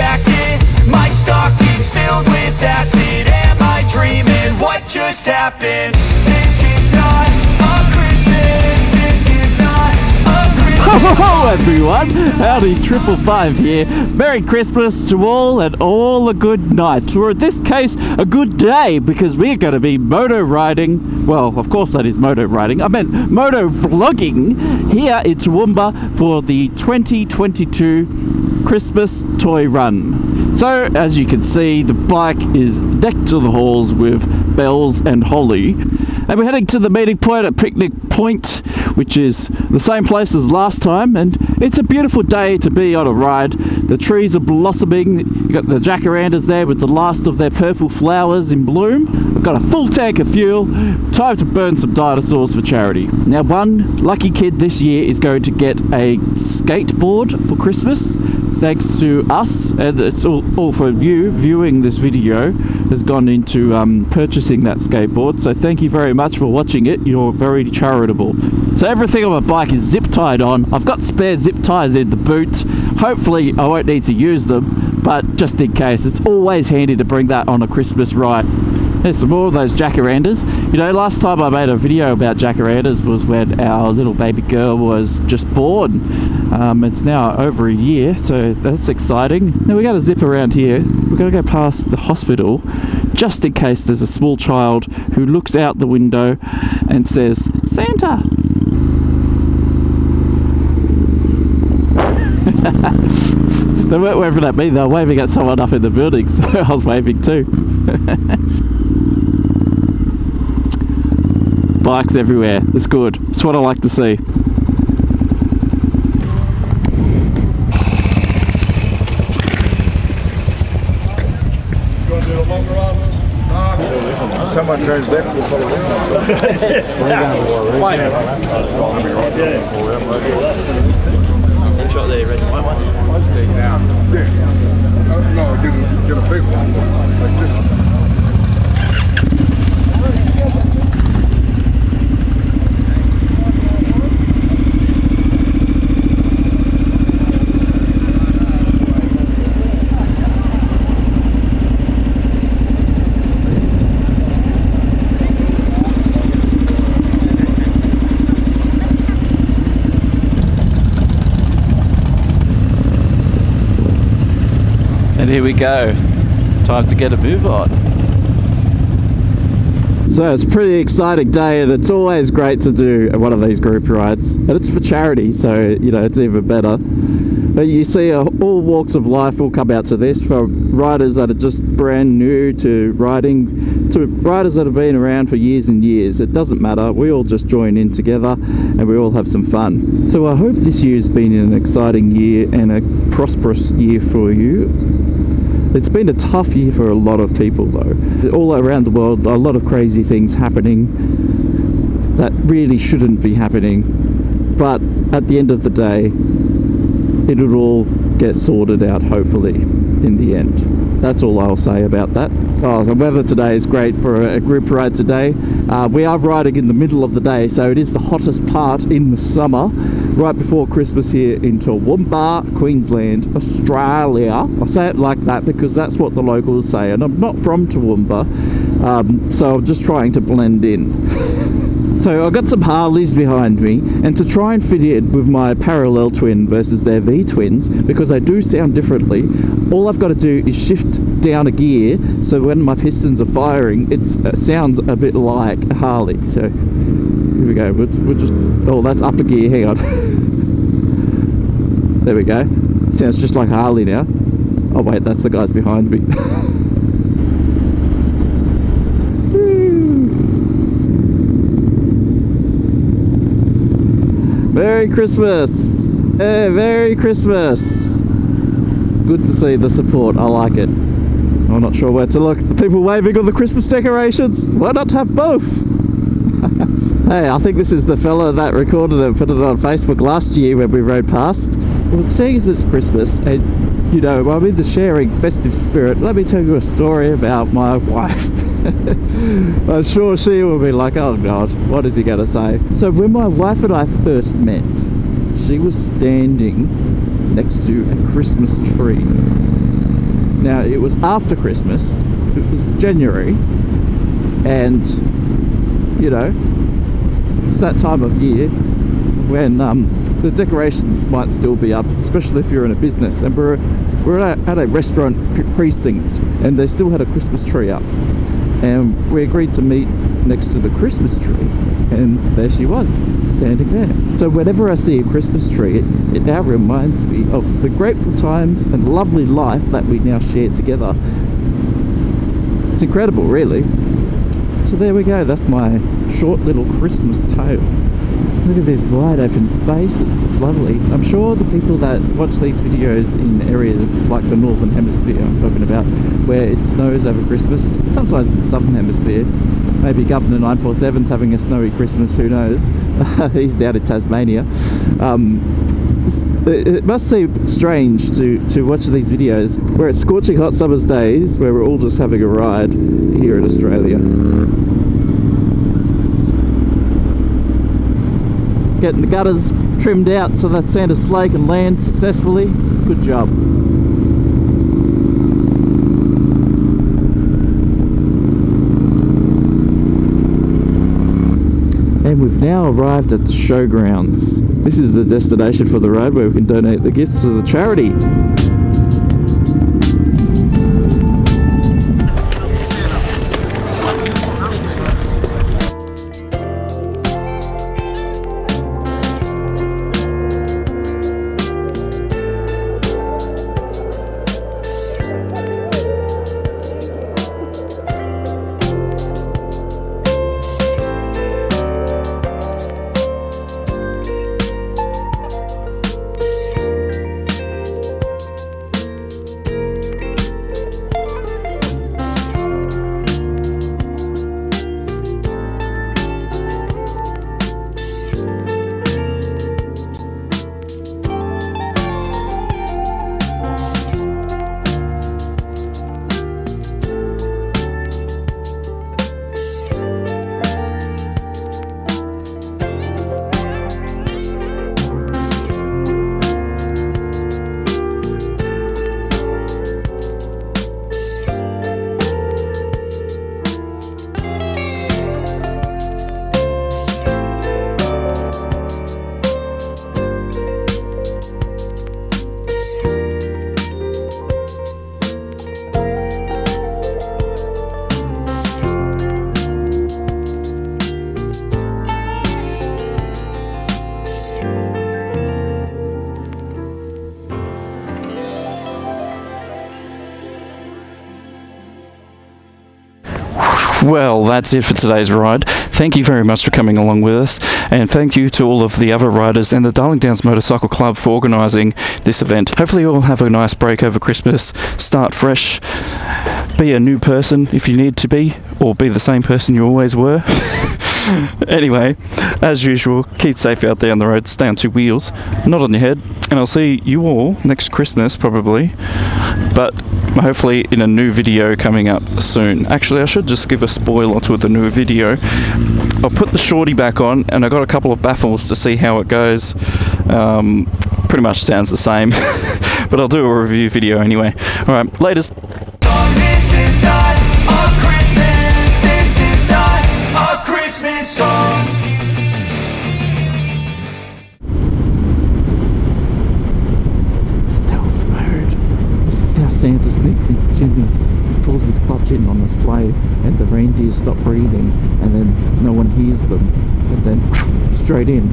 jacket My stockings filled with acid Am I dreaming? What just happened? This is not a Christmas This is not a Christmas Ho everyone! Howdy, Triple Five here. Merry Christmas to all and all a good night. Or in this case, a good day, because we're going to be moto riding. Well, of course that is moto riding. I meant moto vlogging here in Toowoomba for the 2022 Christmas toy run. So, as you can see, the bike is decked to the halls with bells and holly. And we're heading to the meeting point at Picnic Point, which is the same place as last time. And it's a beautiful day to be on a ride. The trees are blossoming. you've got the jacarandas there with the last of their purple flowers in bloom. I've got a full tank of fuel. Time to burn some dinosaurs for charity. Now, one lucky kid this year is going to get a skateboard for Christmas thanks to us, and it's all, all for you viewing this video, has gone into um, purchasing that skateboard. So thank you very much for watching it. You're very charitable. So everything on my bike is zip tied on. I've got spare zip ties in the boot. Hopefully I won't need to use them, but just in case, it's always handy to bring that on a Christmas ride. There's some more of those jacarandas. You know, last time I made a video about jacarandas was when our little baby girl was just born. Um, it's now over a year, so that's exciting. Now we got to zip around here. We're going to go past the hospital just in case there's a small child who looks out the window and says, Santa! they weren't waving at me, they were waving at someone up in the building, so I was waving too. Bikes everywhere. It's good. It's what I like to see. Someone turns left, we'll follow Shot there, red and white one. Yeah. No, get a, get a big one, like this. And here we go. Time to get a move on. So it's a pretty exciting day and it's always great to do one of these group rides. And it's for charity, so you know, it's even better. But you see uh, all walks of life will come out to this for riders that are just brand new to riding to riders that have been around for years and years. It doesn't matter. We all just join in together and we all have some fun. So I hope this year's been an exciting year and a prosperous year for you. It's been a tough year for a lot of people, though. All around the world, a lot of crazy things happening that really shouldn't be happening. But at the end of the day, it'll all get sorted out, hopefully, in the end. That's all I'll say about that. Oh, the weather today is great for a group ride today. Uh, we are riding in the middle of the day, so it is the hottest part in the summer, right before Christmas here in Toowoomba, Queensland, Australia. I say it like that because that's what the locals say, and I'm not from Toowoomba, um, so I'm just trying to blend in. So I've got some Harleys behind me, and to try and fit in with my parallel twin versus their V twins, because they do sound differently, all I've got to do is shift down a gear, so when my pistons are firing, it uh, sounds a bit like a Harley. So here we go. We'll, we'll just oh, that's upper gear. Hang on. there we go. Sounds just like Harley now. Oh wait, that's the guys behind me. Merry Christmas! Hey, Merry Christmas! Good to see the support, I like it. I'm not sure where to look. The people waving on the Christmas decorations! Why not have both? hey, I think this is the fella that recorded it and put it on Facebook last year when we rode past. Well, seeing as it's Christmas and, you know, I'm in the sharing festive spirit, let me tell you a story about my wife. I'm sure she will be like, oh god, what is he to say? So when my wife and I first met, she was standing next to a Christmas tree. Now it was after Christmas, it was January, and you know, it's that time of year when um, the decorations might still be up, especially if you're in a business. And we're we're at a, at a restaurant precinct, and they still had a Christmas tree up. And we agreed to meet next to the Christmas tree, and there she was, standing there. So whenever I see a Christmas tree, it, it now reminds me of the grateful times and lovely life that we now share together. It's incredible, really. So there we go, that's my short little Christmas tale. Look at these wide open spaces, it's lovely. I'm sure the people that watch these videos in areas like the Northern Hemisphere I'm talking about, where it snows over Christmas, sometimes in the Southern Hemisphere, maybe Governor 947's having a snowy Christmas, who knows. He's down in Tasmania. Um, it must seem strange to, to watch these videos where it's scorching hot summer's days where we're all just having a ride here in Australia. Getting the gutters trimmed out so that Santa's sleigh can land successfully. Good job. And we've now arrived at the showgrounds. This is the destination for the road where we can donate the gifts to the charity. Well, that's it for today's ride. Thank you very much for coming along with us, and thank you to all of the other riders and the Darling Downs Motorcycle Club for organising this event. Hopefully, you'll have a nice break over Christmas, start fresh, be a new person if you need to be, or be the same person you always were. anyway, as usual, keep safe out there on the road, stay on two wheels, not on your head, and I'll see you all next Christmas probably. But hopefully in a new video coming up soon. Actually, I should just give a spoiler to the new video. I'll put the shorty back on and I got a couple of baffles to see how it goes. Um, pretty much sounds the same, but I'll do a review video anyway. Alright, latest. Into pulls his clutch in on the sleigh, and the reindeer stop breathing, and then no one hears them, and then straight in.